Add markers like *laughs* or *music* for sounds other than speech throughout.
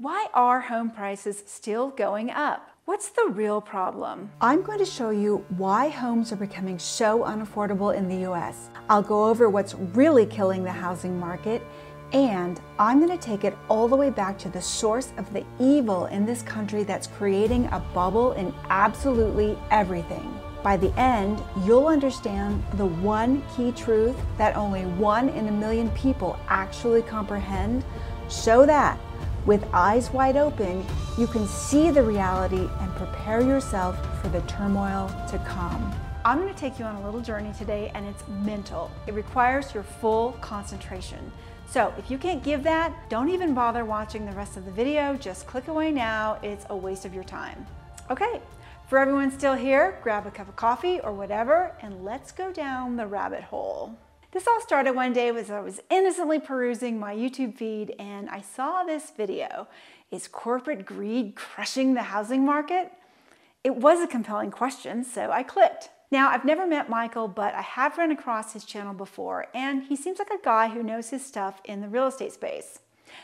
Why are home prices still going up? What's the real problem? I'm going to show you why homes are becoming so unaffordable in the US. I'll go over what's really killing the housing market, and I'm going to take it all the way back to the source of the evil in this country that's creating a bubble in absolutely everything. By the end, you'll understand the one key truth that only one in a million people actually comprehend so that with eyes wide open, you can see the reality and prepare yourself for the turmoil to come. I'm going to take you on a little journey today, and it's mental. It requires your full concentration. So if you can't give that, don't even bother watching the rest of the video. Just click away now. It's a waste of your time. Okay, for everyone still here, grab a cup of coffee or whatever, and let's go down the rabbit hole. This all started one day as I was innocently perusing my YouTube feed and I saw this video. Is corporate greed crushing the housing market? It was a compelling question, so I clicked. Now, I've never met Michael, but I have run across his channel before, and he seems like a guy who knows his stuff in the real estate space.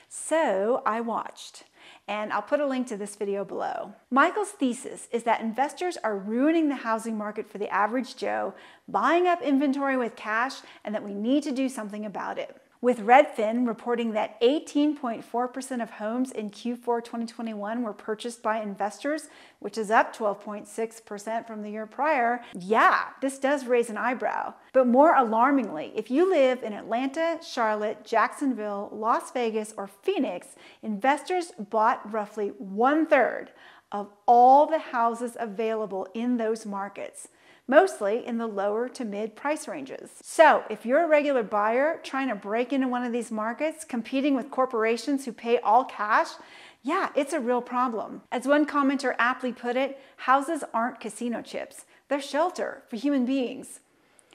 So I watched and I'll put a link to this video below. Michael's thesis is that investors are ruining the housing market for the average Joe, buying up inventory with cash, and that we need to do something about it with Redfin reporting that 18.4% of homes in Q4 2021 were purchased by investors, which is up 12.6% from the year prior. Yeah, this does raise an eyebrow. But more alarmingly, if you live in Atlanta, Charlotte, Jacksonville, Las Vegas, or Phoenix, investors bought roughly one third of all the houses available in those markets mostly in the lower to mid price ranges. So if you're a regular buyer trying to break into one of these markets, competing with corporations who pay all cash, yeah, it's a real problem. As one commenter aptly put it, houses aren't casino chips. They're shelter for human beings.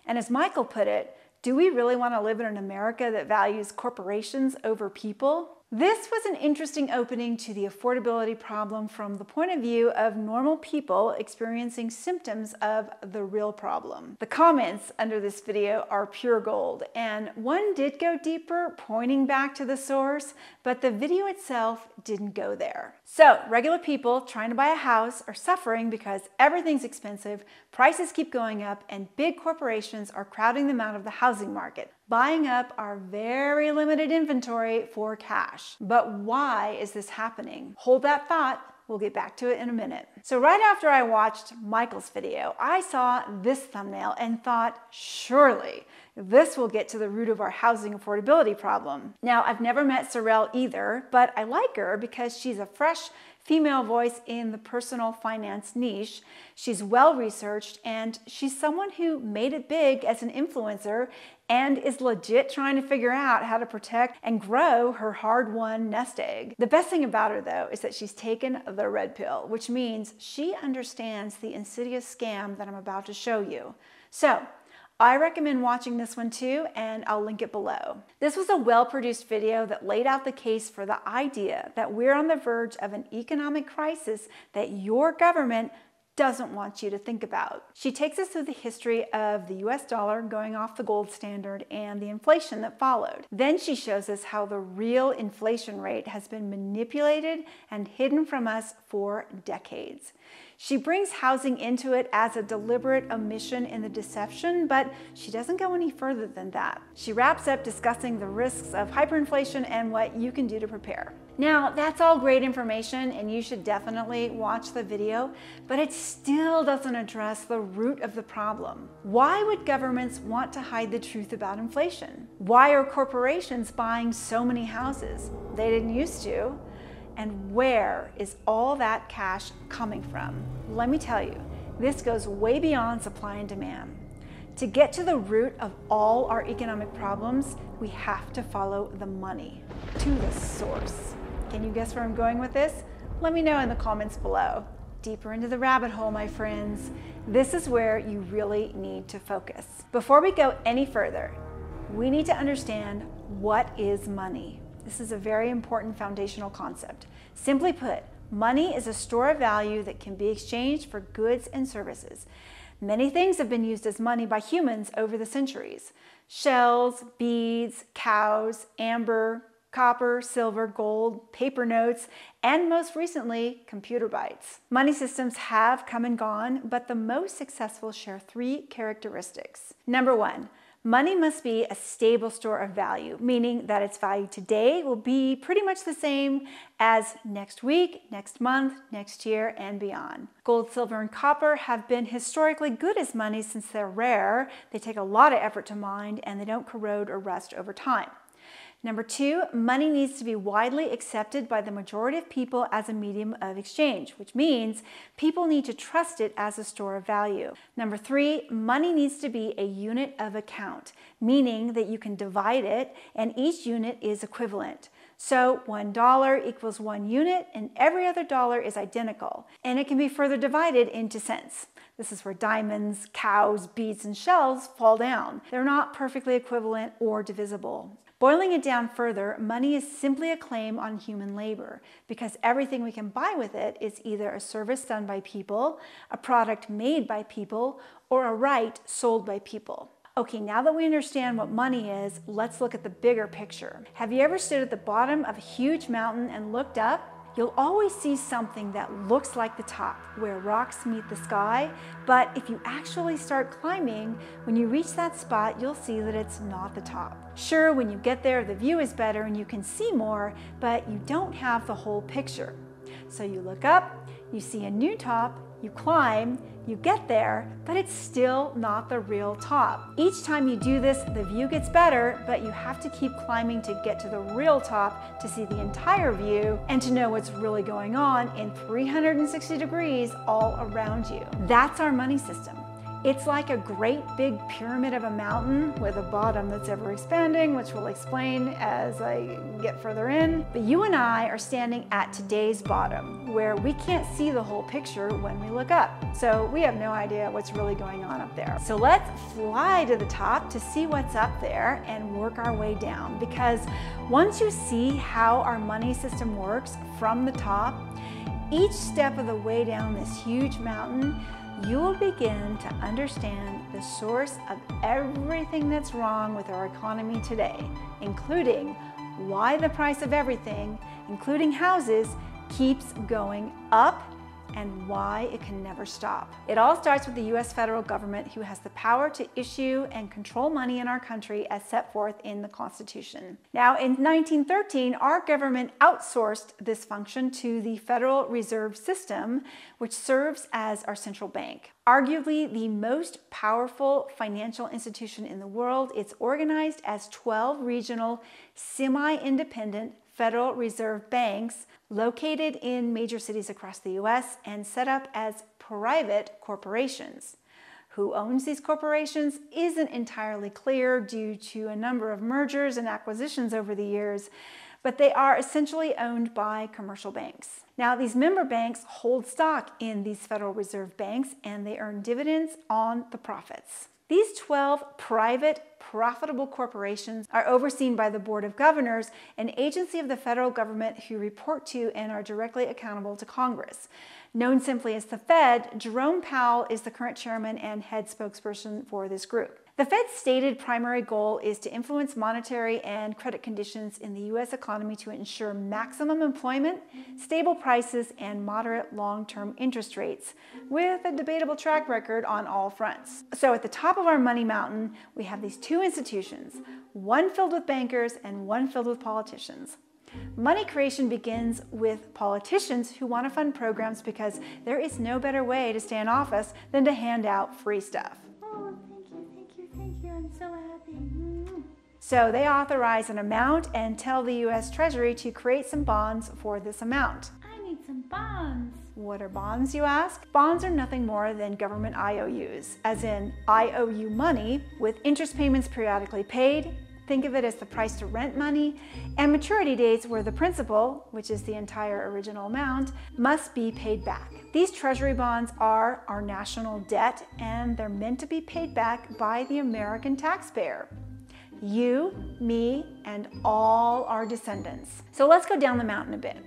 And as Michael put it, do we really want to live in an America that values corporations over people? This was an interesting opening to the affordability problem from the point of view of normal people experiencing symptoms of the real problem. The comments under this video are pure gold, and one did go deeper, pointing back to the source, but the video itself didn't go there. So, regular people trying to buy a house are suffering because everything's expensive, prices keep going up, and big corporations are crowding them out of the housing market buying up our very limited inventory for cash. But why is this happening? Hold that thought. We'll get back to it in a minute. So right after I watched Michael's video, I saw this thumbnail and thought, surely this will get to the root of our housing affordability problem. Now, I've never met Sorelle either, but I like her because she's a fresh female voice in the personal finance niche. She's well researched and she's someone who made it big as an influencer and is legit trying to figure out how to protect and grow her hard won nest egg. The best thing about her, though, is that she's taken the red pill, which means she understands the insidious scam that I'm about to show you. So, I recommend watching this one too, and I'll link it below. This was a well-produced video that laid out the case for the idea that we're on the verge of an economic crisis that your government doesn't want you to think about. She takes us through the history of the US dollar going off the gold standard and the inflation that followed. Then she shows us how the real inflation rate has been manipulated and hidden from us for decades. She brings housing into it as a deliberate omission in the deception, but she doesn't go any further than that. She wraps up discussing the risks of hyperinflation and what you can do to prepare. Now, that's all great information and you should definitely watch the video, but it still doesn't address the root of the problem. Why would governments want to hide the truth about inflation? Why are corporations buying so many houses? They didn't used to. And where is all that cash coming from? Let me tell you, this goes way beyond supply and demand. To get to the root of all our economic problems, we have to follow the money to the source. Can you guess where I'm going with this? Let me know in the comments below. Deeper into the rabbit hole, my friends. This is where you really need to focus. Before we go any further, we need to understand what is money. This is a very important foundational concept. Simply put, money is a store of value that can be exchanged for goods and services. Many things have been used as money by humans over the centuries. Shells, beads, cows, amber, copper, silver, gold, paper notes, and most recently, computer bytes. Money systems have come and gone, but the most successful share three characteristics. Number one, Money must be a stable store of value, meaning that its value today will be pretty much the same as next week, next month, next year, and beyond. Gold, silver, and copper have been historically good as money since they're rare, they take a lot of effort to mine, and they don't corrode or rust over time. Number two, money needs to be widely accepted by the majority of people as a medium of exchange, which means people need to trust it as a store of value. Number three, money needs to be a unit of account, meaning that you can divide it and each unit is equivalent. So one dollar equals one unit and every other dollar is identical. And it can be further divided into cents. This is where diamonds, cows, beads, and shells fall down. They're not perfectly equivalent or divisible. Boiling it down further, money is simply a claim on human labor because everything we can buy with it is either a service done by people, a product made by people, or a right sold by people. Okay, now that we understand what money is, let's look at the bigger picture. Have you ever stood at the bottom of a huge mountain and looked up? You'll always see something that looks like the top, where rocks meet the sky. But if you actually start climbing, when you reach that spot, you'll see that it's not the top. Sure, when you get there, the view is better and you can see more, but you don't have the whole picture. So you look up, you see a new top, you climb, you get there, but it's still not the real top. Each time you do this, the view gets better, but you have to keep climbing to get to the real top to see the entire view and to know what's really going on in 360 degrees all around you. That's our money system. It's like a great big pyramid of a mountain with a bottom that's ever expanding, which we'll explain as I get further in. But you and I are standing at today's bottom, where we can't see the whole picture when we look up. So we have no idea what's really going on up there. So let's fly to the top to see what's up there and work our way down. Because once you see how our money system works from the top, each step of the way down this huge mountain you will begin to understand the source of everything that's wrong with our economy today, including why the price of everything, including houses, keeps going up and why it can never stop. It all starts with the US federal government who has the power to issue and control money in our country as set forth in the Constitution. Now, in 1913, our government outsourced this function to the Federal Reserve System, which serves as our central bank. Arguably the most powerful financial institution in the world, it's organized as 12 regional, semi independent Federal Reserve banks located in major cities across the US and set up as private corporations. Who owns these corporations isn't entirely clear due to a number of mergers and acquisitions over the years, but they are essentially owned by commercial banks. Now, these member banks hold stock in these Federal Reserve banks and they earn dividends on the profits. These 12 private profitable corporations are overseen by the Board of Governors, an agency of the federal government who report to and are directly accountable to Congress. Known simply as the Fed, Jerome Powell is the current chairman and head spokesperson for this group. The Fed's stated primary goal is to influence monetary and credit conditions in the U.S. economy to ensure maximum employment, stable prices, and moderate long term interest rates, with a debatable track record on all fronts. So, at the top of our money mountain, we have these two institutions one filled with bankers and one filled with politicians. Money creation begins with politicians who want to fund programs because there is no better way to stay in office than to hand out free stuff. So they authorize an amount and tell the US Treasury to create some bonds for this amount. I need some bonds. What are bonds, you ask? Bonds are nothing more than government IOUs, as in I owe you money with interest payments periodically paid. Think of it as the price to rent money, and maturity dates where the principal, which is the entire original amount, must be paid back. These treasury bonds are our national debt, and they're meant to be paid back by the American taxpayer you, me, and all our descendants. So let's go down the mountain a bit.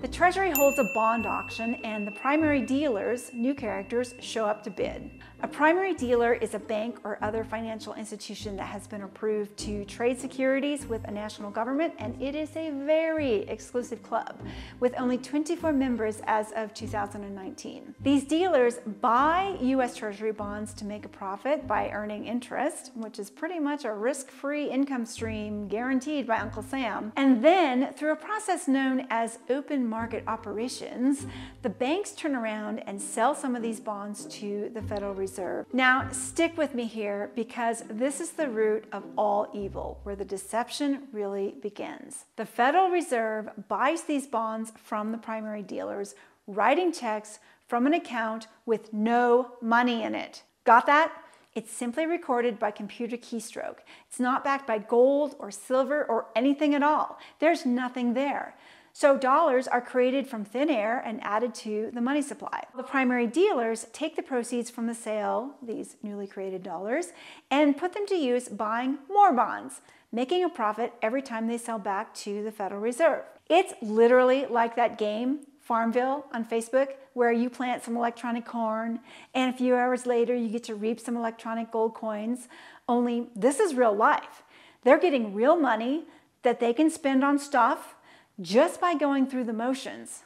The Treasury holds a bond auction and the primary dealers, new characters, show up to bid. A primary dealer is a bank or other financial institution that has been approved to trade securities with a national government, and it is a very exclusive club with only 24 members as of 2019. These dealers buy U.S. Treasury bonds to make a profit by earning interest, which is pretty much a risk free income stream guaranteed by Uncle Sam. And then, through a process known as open market operations, the banks turn around and sell some of these bonds to the Federal Reserve Reserve. Now, stick with me here because this is the root of all evil, where the deception really begins. The Federal Reserve buys these bonds from the primary dealers, writing checks from an account with no money in it. Got that? It's simply recorded by computer keystroke. It's not backed by gold or silver or anything at all. There's nothing there. So dollars are created from thin air and added to the money supply. The primary dealers take the proceeds from the sale, these newly created dollars, and put them to use buying more bonds, making a profit every time they sell back to the Federal Reserve. It's literally like that game, Farmville on Facebook, where you plant some electronic corn and a few hours later you get to reap some electronic gold coins. Only this is real life. They're getting real money that they can spend on stuff just by going through the motions.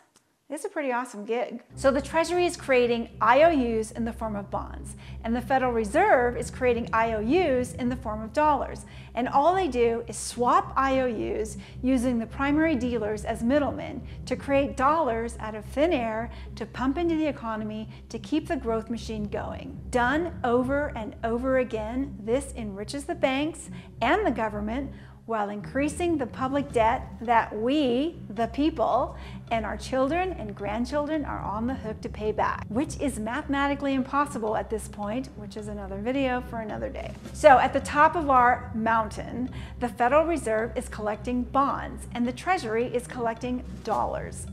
It's a pretty awesome gig. So the Treasury is creating IOUs in the form of bonds, and the Federal Reserve is creating IOUs in the form of dollars. And all they do is swap IOUs using the primary dealers as middlemen to create dollars out of thin air to pump into the economy to keep the growth machine going. Done over and over again, this enriches the banks and the government while increasing the public debt that we, the people, and our children and grandchildren are on the hook to pay back, which is mathematically impossible at this point, which is another video for another day. So at the top of our mountain, the Federal Reserve is collecting bonds and the Treasury is collecting dollars.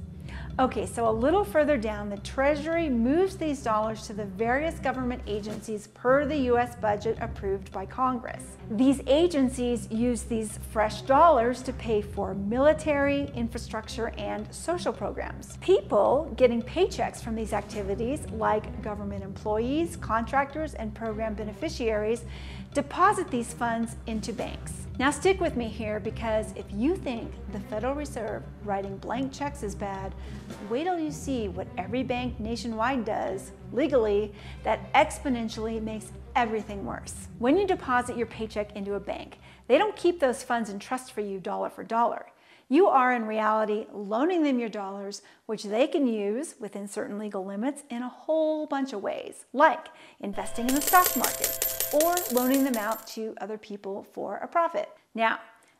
Okay, so a little further down, the Treasury moves these dollars to the various government agencies per the US budget approved by Congress. These agencies use these fresh dollars to pay for military, infrastructure, and social programs. People getting paychecks from these activities, like government employees, contractors, and program beneficiaries, deposit these funds into banks. Now stick with me here because if you think the Federal Reserve writing blank checks is bad, wait till you see what every bank nationwide does legally that exponentially makes everything worse. When you deposit your paycheck into a bank, they don't keep those funds in trust for you dollar for dollar. You are in reality loaning them your dollars, which they can use within certain legal limits in a whole bunch of ways, like investing in the stock market, or loaning them out to other people for a profit. Now,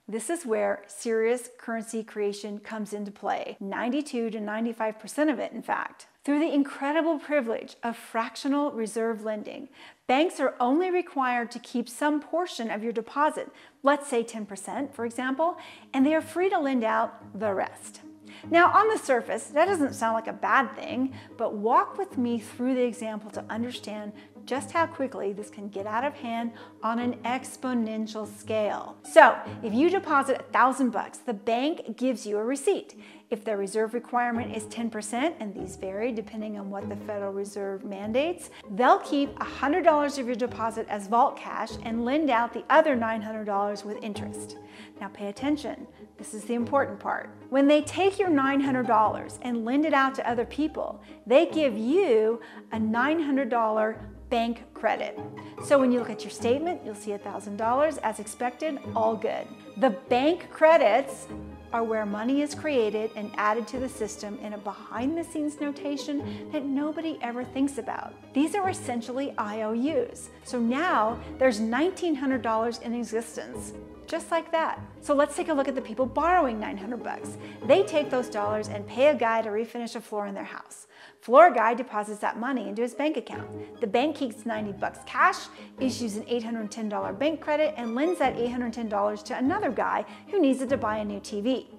this is where serious currency creation comes into play, 92 to 95% of it, in fact. Through the incredible privilege of fractional reserve lending, banks are only required to keep some portion of your deposit, let's say 10%, for example, and they are free to lend out the rest. Now, on the surface, that doesn't sound like a bad thing, but walk with me through the example to understand just how quickly this can get out of hand on an exponential scale. So if you deposit a thousand bucks, the bank gives you a receipt. If the reserve requirement is 10%, and these vary depending on what the Federal Reserve mandates, they'll keep $100 of your deposit as vault cash and lend out the other $900 with interest. Now pay attention, this is the important part. When they take your $900 and lend it out to other people, they give you a $900 bank credit. So when you look at your statement, you'll see $1,000 as expected, all good. The bank credits are where money is created and added to the system in a behind the scenes notation that nobody ever thinks about. These are essentially IOUs. So now there's $1,900 in existence just like that. So let's take a look at the people borrowing 900 bucks. They take those dollars and pay a guy to refinish a floor in their house. Floor guy deposits that money into his bank account. The bank keeps 90 bucks cash, issues an $810 bank credit, and lends that $810 to another guy who needs it to buy a new TV.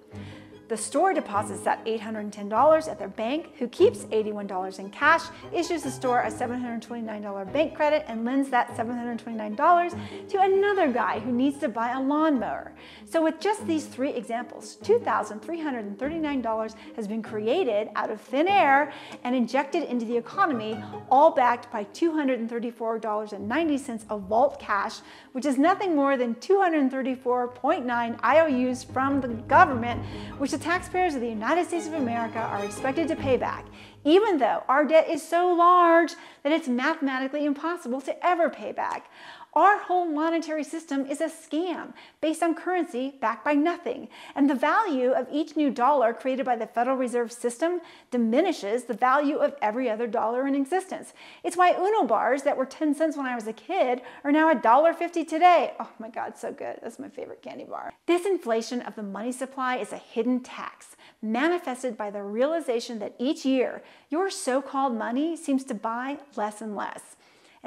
The store deposits that $810 at their bank, who keeps $81 in cash, issues the store a $729 bank credit, and lends that $729 to another guy who needs to buy a lawnmower. So, with just these three examples, $2,339 has been created out of thin air and injected into the economy, all backed by $234.90 of vault cash, which is nothing more than 234.9 IOUs from the government, which the taxpayers of the United States of America are expected to pay back, even though our debt is so large that it's mathematically impossible to ever pay back. Our whole monetary system is a scam based on currency backed by nothing. And the value of each new dollar created by the Federal Reserve System diminishes the value of every other dollar in existence. It's why Uno bars that were 10 cents when I was a kid are now $1.50 today. Oh my God, so good. That's my favorite candy bar. This inflation of the money supply is a hidden tax manifested by the realization that each year your so called money seems to buy less and less.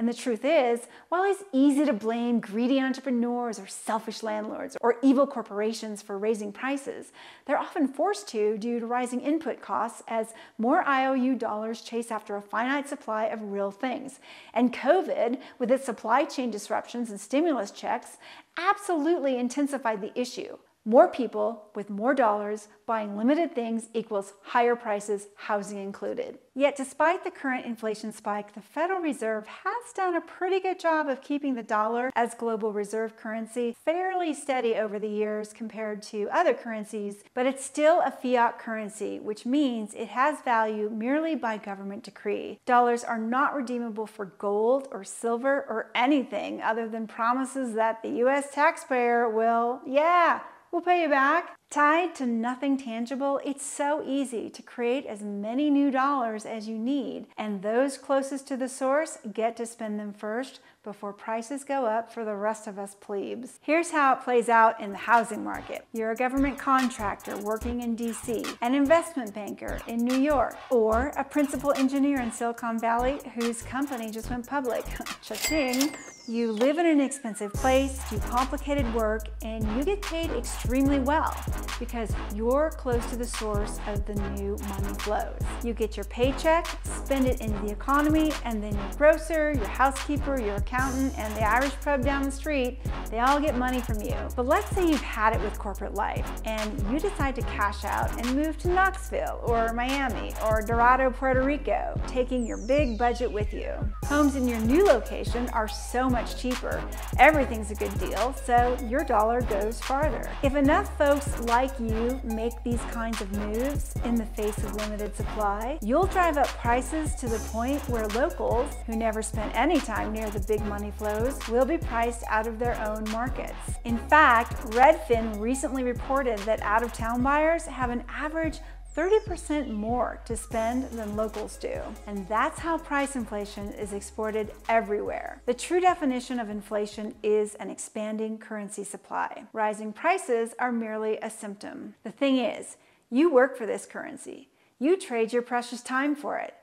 And the truth is, while it's easy to blame greedy entrepreneurs or selfish landlords or evil corporations for raising prices, they're often forced to due to rising input costs as more IOU dollars chase after a finite supply of real things. And COVID, with its supply chain disruptions and stimulus checks, absolutely intensified the issue. More people with more dollars buying limited things equals higher prices, housing included. Yet, despite the current inflation spike, the Federal Reserve has done a pretty good job of keeping the dollar as global reserve currency fairly steady over the years compared to other currencies, but it's still a fiat currency, which means it has value merely by government decree. Dollars are not redeemable for gold or silver or anything other than promises that the US taxpayer will, yeah, We'll pay you back. Tied to nothing tangible, it's so easy to create as many new dollars as you need, and those closest to the source get to spend them first before prices go up for the rest of us plebes. Here's how it plays out in the housing market. You're a government contractor working in DC, an investment banker in New York, or a principal engineer in Silicon Valley whose company just went public. *laughs* Cha-ching! You live in an expensive place, do complicated work, and you get paid extremely well because you're close to the source of the new money flows. You get your paycheck, spend it into the economy, and then your grocer, your housekeeper, your accountant, and the Irish pub down the street, they all get money from you. But let's say you've had it with corporate life and you decide to cash out and move to Knoxville or Miami or Dorado, Puerto Rico, taking your big budget with you. Homes in your new location are so much cheaper. Everything's a good deal, so your dollar goes farther. If enough folks like you make these kinds of moves in the face of limited supply, you'll drive up prices to the point where locals who never spent any time near the big money flows will be priced out of their own markets. In fact, Redfin recently reported that out of town buyers have an average 30% more to spend than locals do. And that's how price inflation is exported everywhere. The true definition of inflation is an expanding currency supply. Rising prices are merely a symptom. The thing is, you work for this currency. You trade your precious time for it,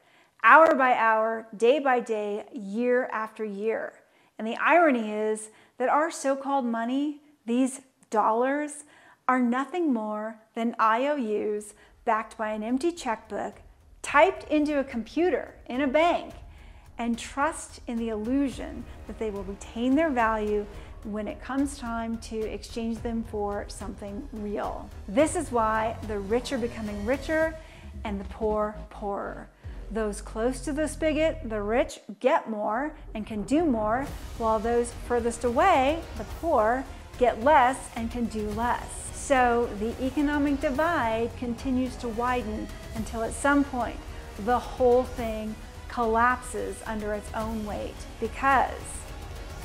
hour by hour, day by day, year after year. And the irony is that our so called money, these dollars, are nothing more than IOUs backed by an empty checkbook typed into a computer in a bank and trust in the illusion that they will retain their value when it comes time to exchange them for something real. This is why the rich are becoming richer and the poor poorer. Those close to the spigot, the rich, get more and can do more, while those furthest away, the poor, get less and can do less. So the economic divide continues to widen until at some point the whole thing collapses under its own weight because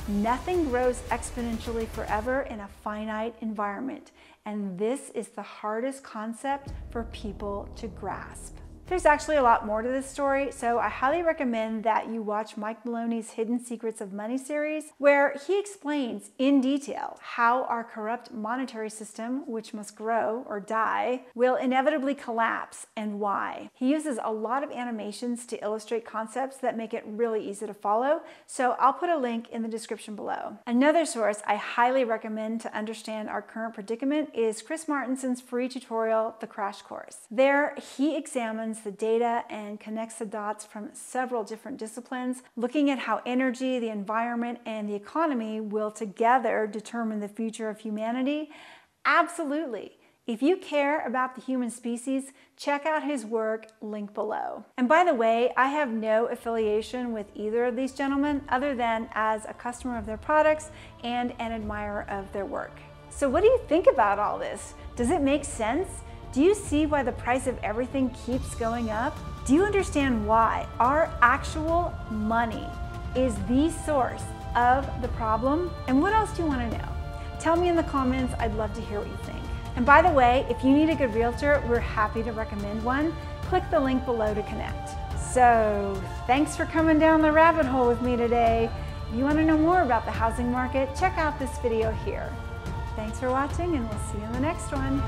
nothing grows exponentially forever in a finite environment. And this is the hardest concept for people to grasp. There's actually a lot more to this story, so I highly recommend that you watch Mike Maloney's Hidden Secrets of Money series, where he explains in detail how our corrupt monetary system, which must grow or die, will inevitably collapse and why. He uses a lot of animations to illustrate concepts that make it really easy to follow, so I'll put a link in the description below. Another source I highly recommend to understand our current predicament is Chris Martenson's free tutorial, The Crash Course. There, he examines the data and connects the dots from several different disciplines, looking at how energy, the environment, and the economy will together determine the future of humanity. Absolutely. If you care about the human species, check out his work, link below. And by the way, I have no affiliation with either of these gentlemen other than as a customer of their products and an admirer of their work. So what do you think about all this? Does it make sense? Do you see why the price of everything keeps going up? Do you understand why our actual money is the source of the problem? And what else do you want to know? Tell me in the comments, I'd love to hear what you think. And by the way, if you need a good realtor, we're happy to recommend one. Click the link below to connect. So thanks for coming down the rabbit hole with me today. If you want to know more about the housing market, check out this video here. Thanks for watching and we'll see you in the next one.